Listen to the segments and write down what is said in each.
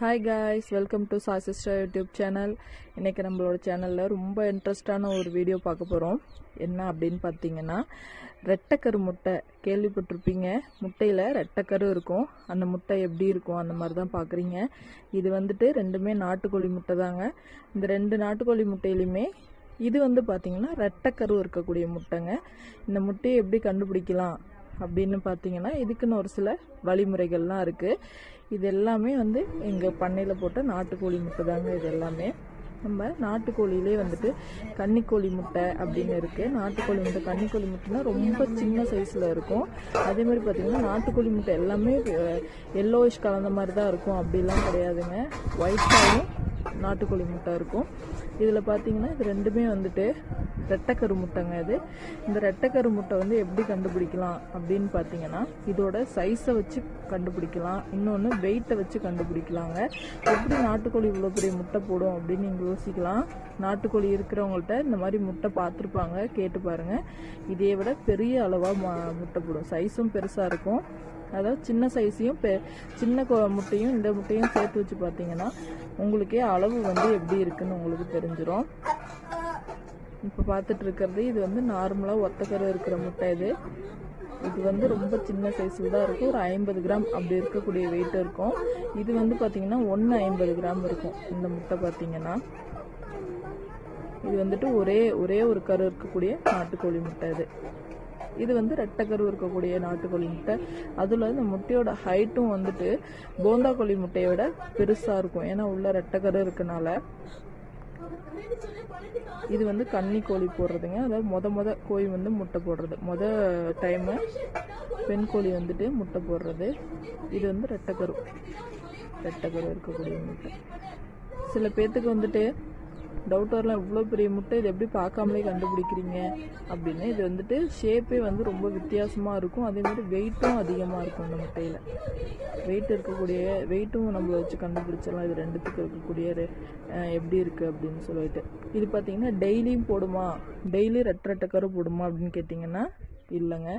Hi guys welcome to Sai sister YouTube channel இன்றைக்கி நம்மளோட சேனலில் ரொம்ப இன்ட்ரெஸ்டான ஒரு வீடியோ பார்க்க போகிறோம் என்ன அப்படின்னு பார்த்தீங்கன்னா ரெட்டைக்கரு முட்டை. கேள்விப்பட்டிருப்பீங்க. முட்டையில் ரெட்டைக்கரு இருக்கும். அந்த முட்டை எப்படி இருக்கும்? அந்த மாதிரி தான் பார்க்குறீங்க. இது வந்துட்டு ரெண்டுமே நாட்டுக்கோழி முட்டை தாங்க. இந்த ரெண்டு நாட்டுக்கோழி முட்டையிலையுமே இது வந்து பார்த்தீங்கன்னா ரெட்டைக்கரு இருக்கக்கூடிய முட்டைங்க. இந்த முட்டையை எப்படி கண்டுபிடிக்கலாம்? அப்படின்னு பார்த்தீங்கன்னா இதுக்குன்னு ஒரு சில வழிமுறைகள்லாம் இருக்குது இது எல்லாமே வந்து எங்கள் பண்ணையில் போட்ட நாட்டுக்கோழி முட்டை தாங்க இது எல்லாமே. நம்ம நாட்டுக்கோழிலே வந்துட்டு கன்னிக்கோழி முட்டை அப்படின்னு இருக்குது நாட்டுக்கோழி முட்டை கன்னிக்கோழி முட்டைனா ரொம்ப சின்ன சைஸில் இருக்கும். அதே மாதிரி பார்த்தீங்கன்னா நாட்டுக்கோழி முட்டை எல்லாமே எல்லோயிஷ் கலந்த மாதிரி தான் இருக்கும். அப்படிலாம் கிடையாதுங்க. ஒயிட்டாகவும் நாட்டுக்கோழி முட்டை இருக்கும். இதில் பார்த்தீங்கன்னா இது ரெண்டுமே வந்துட்டு ரெட்டைக்கரு முட்டைங்க இது. இந்த ரெட்டைக்கரு முட்டை வந்து எப்படி கண்டுபிடிக்கலாம் அப்படின்னு பார்த்தீங்கன்னா இதோட சைஸை வச்சு கண்டுபிடிக்கலாம். இன்னொன்று வெயிட்டை வச்சு கண்டுபிடிக்கலாங்க. எப்படி நாட்டுக்கோழி இவ்வளோ பெரிய முட்டை போடும் அப்படின்னு நீங்கள் யோசிக்கலாம். நாட்டுக்கோழி இருக்கிறவங்கள்ட்ட இந்த மாதிரி முட்டை பார்த்துருப்பாங்க கேட்டு பாருங்கள் இதை விட பெரிய அளவாக முட்டை போடும். சைஸும் பெருசாக இருக்கும். அதாவது சின்ன சைஸையும் பெ சின்ன முட்டையும் இந்த முட்டையும் சேர்த்து வச்சு பார்த்தீங்கன்னா உங்களுக்கே அளவு வந்து எப்படி இருக்குன்னு உங்களுக்கு தெரிஞ்சிடும் இப்போ பார்த்துட்டு இருக்கிறது இது வந்து நார்மலாக ஒத்தக்கரை இருக்கிற முட்டை இது. இது வந்து ரொம்ப சின்ன சைஸில் தான் இருக்கும். ஒரு ஐம்பது கிராம் அப்படி இருக்கக்கூடிய வெயிட் இருக்கும். இது வந்து பார்த்திங்கன்னா ஒன்று ஐம்பது கிராம் இருக்கும். இந்த முட்டை பார்த்திங்கன்னா இது வந்துட்டு ஒரே ஒரே ஒரு கரு இருக்கக்கூடிய நாட்டுக்கோழி முட்டை இது. இது வந்து ரெட்டைக்கரு இருக்கக்கூடிய நாட்டுக்கோழி முட்டை. அதில் இந்த முட்டையோட ஹைட்டும் வந்துட்டு போந்தா கோழி முட்டையை விட பெருசாக இருக்கும். ஏன்னா உள்ள கரு இருக்கனால. இது வந்து கன்னி கோழி போடுறதுங்க. அதாவது மொத மொத கோழி வந்து முட்டை போடுறது. மொத டைமு பெண் கோழி வந்துட்டு முட்டை போடுறது. இது வந்து ரெட்டைக்கரு ரெட்டைக்கரு இருக்கக்கூடிய முட்டை சில பேர்த்துக்கு வந்துட்டு டவுட் வரலாம் இவ்வளோ பெரிய முட்டை இது எப்படி பார்க்காமலே கண்டுபிடிக்கிறீங்க? அப்படின்னு இது வந்துட்டு ஷேப்பே வந்து ரொம்ப வித்தியாசமாக இருக்கும். அதே மாதிரி வெயிட்டும் அதிகமாக இருக்கும் இந்த முட்டையில். வெயிட் இருக்கக்கூடிய வெயிட்டும் நம்மளை வச்சு கண்டுபிடிச்சிடலாம். இது ரெண்டுத்துக்கு இருக்கக்கூடிய எப்படி இருக்குது அப்படின்னு சொல்லிட்டு. இது பார்த்திங்கன்னா டெய்லியும் போடுமா? டெய்லி ரெட்டை ரெட்டை போடுமா அப்படின்னு கேட்டிங்கன்னா இல்லைங்க.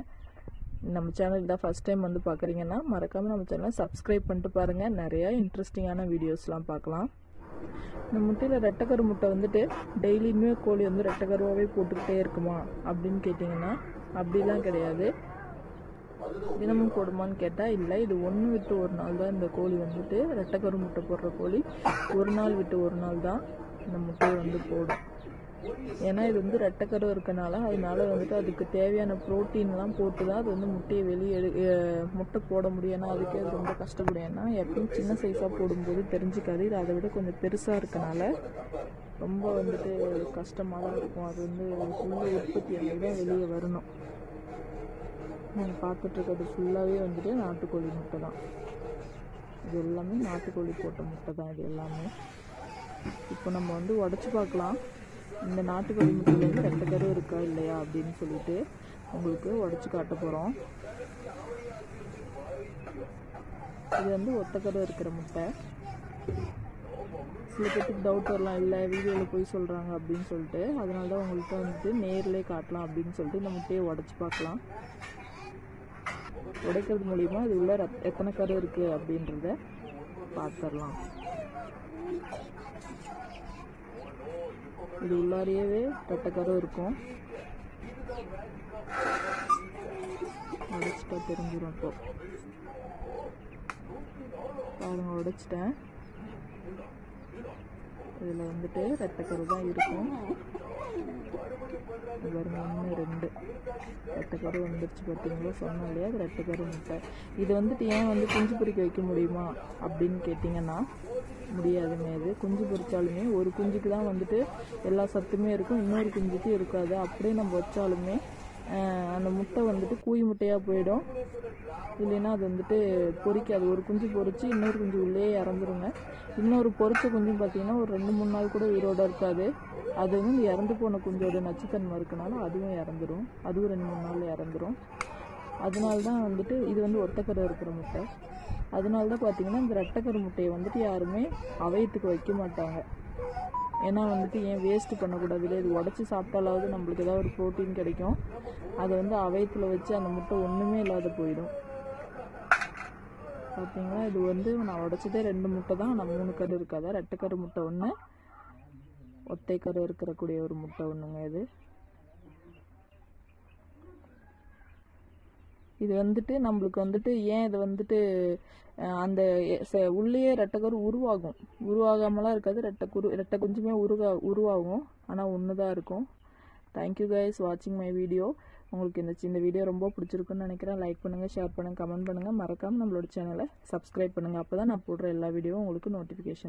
நம்ம சேனல் தான் ஃபஸ்ட் டைம் வந்து பார்க்குறீங்கன்னா மறக்காமல் நம்ம சேனலை சப்ஸ்கிரைப் பண்ணிட்டு பாருங்கள் நிறையா இன்ட்ரெஸ்டிங்கான வீடியோஸ்லாம் பார்க்கலாம். இந்த முட்டையில் ரெட்டைக்கரு முட்டை வந்துட்டு டெய்லியுமே கோழி வந்து ரெட்டைக்கருவாகவே போட்டுக்கிட்டே இருக்குமா? அப்படின்னு கேட்டிங்கன்னா அப்படிலாம் கிடையாது. தினமும் போடுமான்னு கேட்டால் இல்லை. இது ஒன்று விட்டு ஒரு நாள் தான் இந்த கோழி வந்துட்டு ரெட்டைக்கரு முட்டை போடுற கோழி. ஒரு நாள் விட்டு ஒரு நாள் தான் இந்த முட்டையை வந்து போடும். ஏன்னா இது வந்து ரெட்டக்கரு இருக்கனால அதனால வந்துட்டு அதுக்கு தேவையான ப்ரோட்டீன்லாம் போட்டு தான் அது வந்து முட்டையை வெளியே எடு முட்டை போட முடியும். ஏன்னா அதுக்கே அது ரொம்ப கஷ்டப்படும். ஏன்னா எப்பயும் சின்ன சைஸாக போடும்போது தெரிஞ்சுக்காது. இது அதை விட கொஞ்சம் பெருசாக இருக்கனால ரொம்ப வந்துட்டு கஷ்டமாக தான் இருக்கும். அது வந்து ஃபுல்லாக உற்பத்தி ஆகி தான் வெளியே வரணும். நீங்கள் பார்த்துட்ருக்கிறது ஃபுல்லாகவே வந்துட்டு நாட்டுக்கோழி முட்டை தான். இது எல்லாமே நாட்டுக்கோழி போட்ட முட்டை தான். இது எல்லாமே. இப்போ நம்ம வந்து உடச்சி பார்க்கலாம். இந்த நாட்டுக்கோழி முட்டையில் வந்து ரெண்டு கரு இருக்கா இல்லையா அப்படின்னு சொல்லிட்டு உங்களுக்கு உடச்சி காட்ட போகிறோம் இது வந்து ஒத்தக்கரு இருக்கிற முட்டை. சில பேருக்கு டவுட் வரலாம் இல்லை வீடியோவில் போய் சொல்கிறாங்க அப்படின்னு சொல்லிட்டு. அதனால தான் உங்கள்கிட்ட வந்துட்டு நேரிலே காட்டலாம் அப்படின்னு சொல்லிட்டு இந்த முட்டையை உடச்சி பார்க்கலாம். உடைக்கிறது மூலிமா இது உள்ள எத்தனை கரு இருக்குது அப்படின்றத பார்த்துடலாம். இது உள்ளாரியவே ரெட்டைக்கரும் இருக்கும். உடைச்சிட்டா தெரிஞ்சிடும் இப்போ. பாருங்க உடைச்சிட்டேன். இதில் வந்துட்டு ரெட்டக்கரை தான் இருக்கும் பாருங்க ஒன்று ரெண்டு. ரெட்டக்கரு வந்துருச்சு பார்த்தீங்களா சொன்ன இல்லையா? அது ரெட்டைக்கரு முட்டை. இது வந்துட்டு ஏன் வந்து குஞ்சு பொறிக்க வைக்க முடியுமா அப்படின்னு கேட்டிங்கன்னா முடியாதுங்க இது குஞ்சு பொறிச்சாலுமே ஒரு குஞ்சுக்கு தான் வந்துட்டு எல்லா சத்துமே இருக்கும். இன்னொரு குஞ்சுக்கு இருக்காது. அப்படியே நம்ம வச்சாலுமே அந்த முட்டை வந்துட்டு கூய் முட்டையாக போயிடும். இல்லைன்னா அது வந்துட்டு பொறிக்காது ஒரு குஞ்சு பொறிச்சு இன்னொரு குஞ்சு உள்ளே இறந்துருங்க. இன்னொரு பொறிச்ச குஞ்சும் பார்த்தீங்கன்னா ஒரு ரெண்டு மூணு நாள் கூட உயிரோடு இருக்காது. அது வந்து இறந்து போன குஞ்சோட நச்சுத்தன்மை இருக்கனால அதுவும் இறந்துடும் அதுவும் ரெண்டு மூணு நாள் இறந்துடும் அதனால தான் வந்துட்டு இது வந்து ஒத்தக்கரை இருக்கிற முட்டை. அதனால தான் பார்த்தீங்கன்னா இந்த ரெட்டைக்கரு முட்டையை வந்துட்டு யாருமே அவயத்துக்கு வைக்க மாட்டாங்க. ஏன்னா வந்துட்டு ஏன் வேஸ்ட்டு பண்ணக்கூடாது இல்லை இது உடச்சி சாப்பிட்டாலாவது நம்மளுக்கு ஏதாவது ஒரு ப்ரோட்டீன் கிடைக்கும். அதை வந்து அவயத்தில் வச்சு அந்த முட்டை ஒன்றுமே இல்லாத போயிடும். பார்த்தீங்களா இது வந்து நான் உடைச்சதே ரெண்டு முட்டை தான். நான் மூணு கரு இருக்காது? ரெட்டைக்கரு முட்டை ஒன்று ஒத்தை கரு இருக்கக்கூடிய ஒரு முட்டை ஒன்றுங்க இது. இது வந்துட்டு நம்மளுக்கு வந்துட்டு ஏன் இது வந்துட்டு அந்த ச- உள்ளேயே ரெட்டைக்கரு உருவாகும். உருவாகாமலாம் இருக்காது. ரெட்டை குரு ரெட்டை குஞ்சுமே உருகா உருவாகும். ஆனால் ஒன்று தான் இருக்கும் தேங்க்யூ கைஸ் வாட்சிங் மை வீடியோ உங்களுக்கு இந்த இந்த வீடியோ ரொம்ப பிடிச்சிருக்குன்னு நினைக்கிறேன். லைக் பண்ணுங்கள் ஷேர் பண்ணுங்கள் கமெண்ட் பண்ணுங்கள் மறக்காமல் நம்மளோட சேனலை சப்ஸ்கிரைப் பண்ணுங்கள் அப்போ தான் நான் போடுற எல்லா வீடியோவும் உங்களுக்கு நோட்டிஃபிகேஷன்